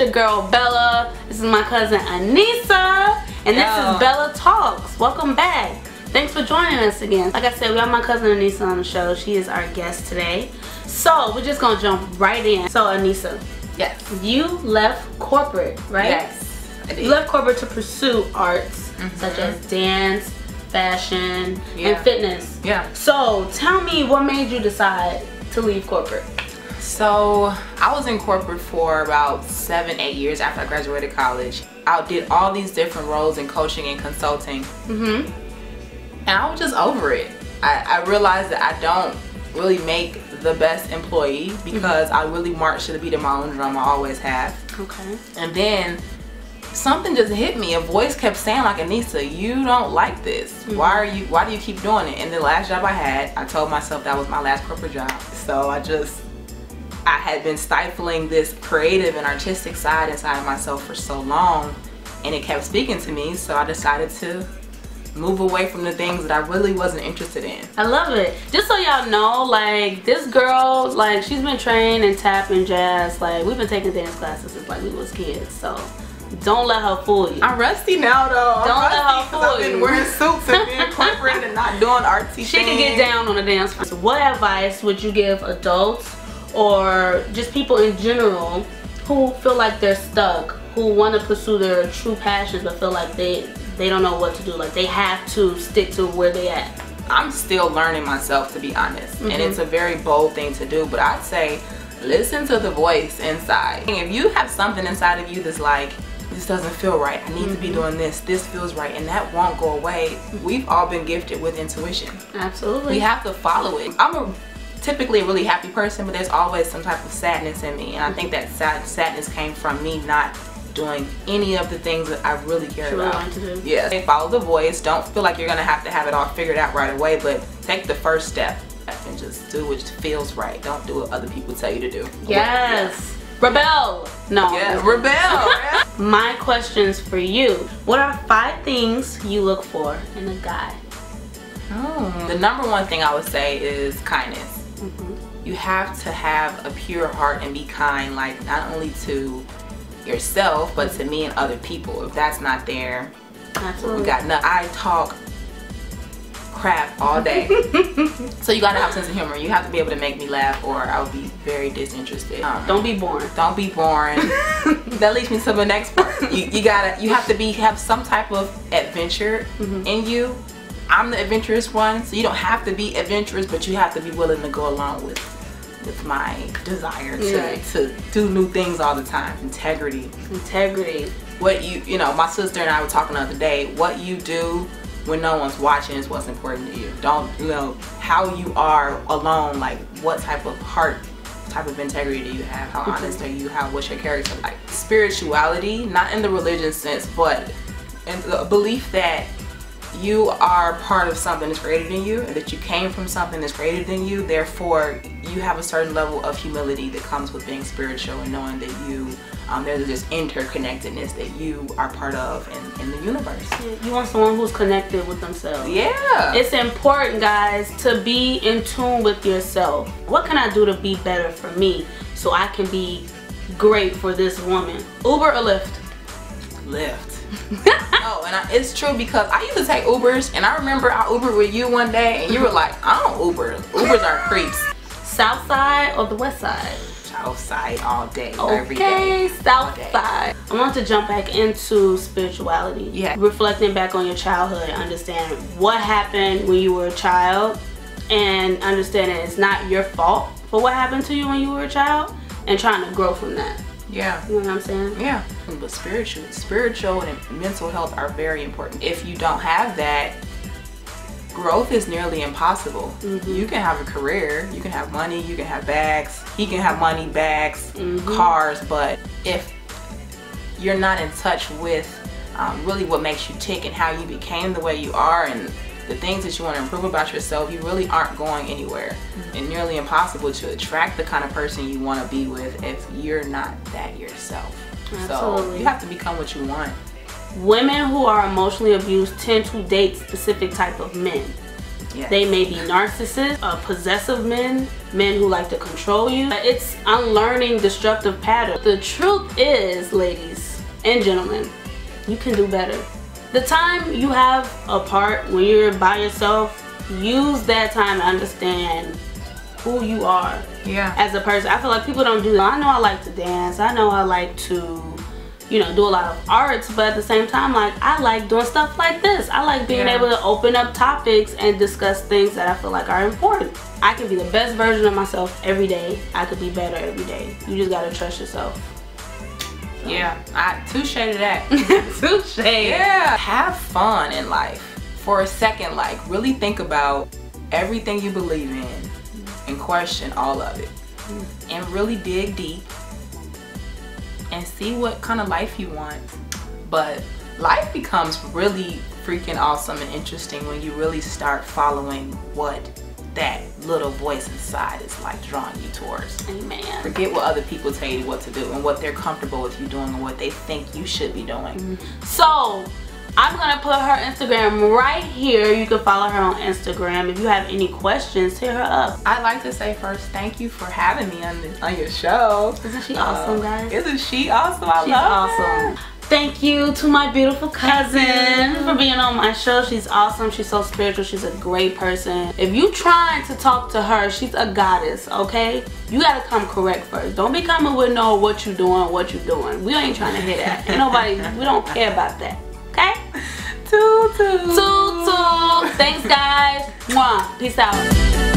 your girl Bella. This is my cousin Aneesah. And this Yo. is Bella Talks. Welcome back. Thanks for joining us again. Like I said, we have my cousin Aneesah on the show. She is our guest today. So we're just gonna jump right in. So Aneesah, Yes. you left corporate, right? Yes. You left corporate to pursue arts mm-hmm. such as dance, fashion. Yeah. and fitness. Yeah. So tell me what made you decide to leave corporate? So I was in corporate for about seven, eight years after I graduated college. I did all these different roles in coaching and consulting, Mm-hmm. and I was just over it. I, I realized that I don't really make the best employee because I really march to the beat of my own drum. I always have. Okay. And then something just hit me. A voice kept saying like, Aneesah, you don't like this. Why are you why do you keep doing it? And the last job I had, I told myself that was my last corporate job. So I just I had been stifling this creative and artistic side inside of myself for so long and it kept speaking to me, so I decided to move away from the things that I really wasn't interested in. I love it. Just so y'all know, like this girl, like she's been trained in tap and jazz. Like we've been taking dance classes since like we was kids. So don't let her fool you. I'm rusty now though. Don't let her fool I've been you. wearing suits and being corporate and not doing artsy She can get down on the dance floor. So what advice would you give adults or just people in general who feel like they're stuck, who want to pursue their true passions but feel like they they don't know what to do, like they have to stick to where they at? I'm still learning myself to be honest. And Mm-hmm. it's a very bold thing to do, but I'd say listen to the voice inside. And if you have something inside of you that's like, this doesn't feel right, I need to Mm-hmm. be doing this, this feels right, and that won't go away. We've all been gifted with intuition. Absolutely. We have to follow it. I'm a typically a really happy person, but there's always some type of sadness in me. And I think that sad, sadness came from me not doing any of the things that I really care She about. wanted to do. Yeah. Follow the voice. Don't feel like you're gonna have to have it all figured out right away, but take the first step and just do what feels right. Don't do what other people tell you to do. Yes. Rebel. No. Yeah, rebel. My questions for you. What are five things you look for in a guy? Hmm. The number one thing I would say is kindness. You have to have a pure heart and be kind, like not only to yourself, but to me and other people. If that's not there, Absolutely. we got nothing. I talk crap all day. so you gotta have a sense of humor. You have to be able to make me laugh or I'll be very disinterested. Um, Don't be boring. don't be boring. that leads me to the next part. You, you gotta, you have to be, have some type of adventure Mm-hmm. in you. I'm the adventurous one, so you don't have to be adventurous, but you have to be willing to go along with, with my desire to, Right. to do new things all the time. Integrity. Integrity. What you, you know, my sister and I were talking the other day. What you do when no one's watching is what's important to you. Don't, you know, how you are alone. Like, what type of heart type of integrity do you have? How mm-hmm. honest are you? How what's your character like? Spirituality, not in the religion sense, but in the belief that you are part of something that's greater than you and that you came from something that's greater than you. Therefore, you have a certain level of humility that comes with being spiritual and knowing that you um, there's this interconnectedness that you are part of in, in the universe. You want someone who's connected with themselves. Yeah. It's important, guys, to be in tune with yourself. What can I do to be better for me so I can be great for this woman? Uber or Lyft? Lyft. oh, and I, it's true because I used to take Ubers, and I remember I Ubered with you one day, and you were like, "I don't Uber. Ubers are creeps." South side or the west side? Outside all day, every Okay, day. south day. side. I want to jump back into spirituality. Yeah. Reflecting back on your childhood and understand what happened when you were a child and understanding it's not your fault for what happened to you when you were a child and trying to grow from that. Yeah. You know what I'm saying? Yeah. But spiritual, spiritual and mental health are very important. If you don't have that, growth is nearly impossible. You can have a career, you can have money, you can have bags. He can have money, bags, cars, but if you're not in touch with um, really what makes you tick and how you became the way you are and the things that you want to improve about yourself, you really aren't going anywhere. And nearly impossible to attract the kind of person you want to be with if you're not that yourself. So you have to become what you want. Women who are emotionally abused tend to date specific type of men. Yes. They may be narcissists, uh, possessive men, men who like to control you. It's unlearning destructive patterns. The truth is, ladies and gentlemen, you can do better. The time you have apart when you're by yourself, use that time to understand who you are Yeah. as a person. I feel like people don't do that. I know I like to dance. I know I like to, you know, do a lot of arts, but at the same time, like I like doing stuff like this. I like being Yeah. able to open up topics and discuss things that I feel like are important. I can be the best version of myself every day. I could be better every day. You just gotta trust yourself. Yeah. I touche to that. Touche. Yeah. Have fun in life. For a second, like really think about everything you believe in and question all of it. And really dig deep and see what kind of life you want. But life becomes really freaking awesome and interesting when you really start following what that little voice inside is like drawing you towards. Amen. Forget what other people tell you what to do and what they're comfortable with you doing and what they think you should be doing. So I'm gonna put her Instagram right here. You can follow her on Instagram. If you have any questions, hit her up. I'd like to say first, thank you for having me on, this, on your show. Isn't she awesome, Uh, guys? Isn't she awesome? I She's love awesome. her. Thank you to my beautiful cousin for being on my show. She's awesome. She's so spiritual. She's a great person. If you trying to talk to her, she's a goddess, okay? You gotta come correct first. Don't be coming with no what you doing, what you doing. We ain't trying to hear that. Ain't nobody, we don't care about that. Okay? Toot toot. Toot toot. Thanks guys. Mwah. Peace out.